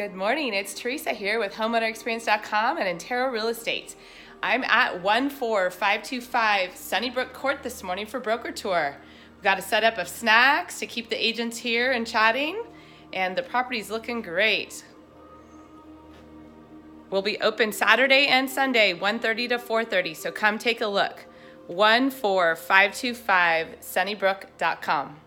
Good morning. It's Theresa here with HomeownerExperience.com and Intero Real Estate. I'm at 14525 Sunnybrook Court this morning for broker tour. We've got a setup of snacks to keep the agents here and chatting, and the property's looking great. We'll be open Saturday and Sunday, 1:30 to 4:30. So come take a look. 14525 sunnybrook.com.